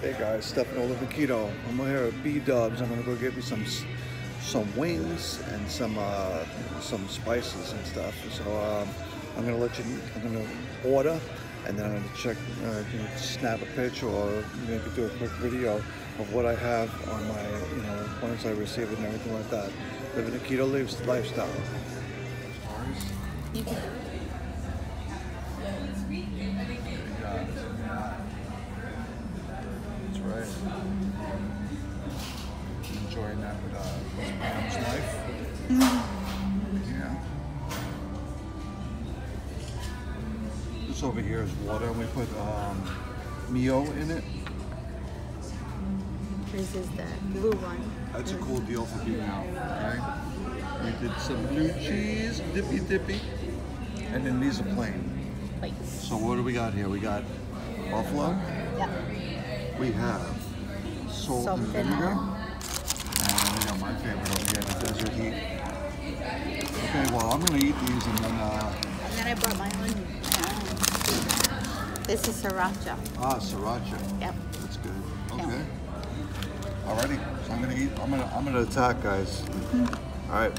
Hey guys, Stefano Living Keto. I'm here at B Dubs. I'm gonna go get me some some wings and some uh, some spices and stuff. So um, I'm gonna let you. I'm gonna order, and then I'm gonna check, uh, you know, snap a picture or maybe do a quick video of what I have on my, you know, once I receive it and everything like that. Living a keto lifestyle. You can that with Pam's knife. Yeah. This over here is water, and we put um, Mio in it. This is the blue one. That's a cool deal for being out, okay? We did some blue cheese, dippy dippy, and then these are plain. Plates. So what do we got here? We got buffalo. Yeah. We have salt, Salt and and vinegar. lemon. And we got my favorite over here, the desert heat. Okay, well I'm gonna eat these and then uh, And then I brought my own. This is sriracha. ah sriracha. Yep. That's good. Okay. Alrighty. So I'm gonna eat. I'm gonna I'm gonna attack, guys. All right.